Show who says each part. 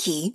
Speaker 1: key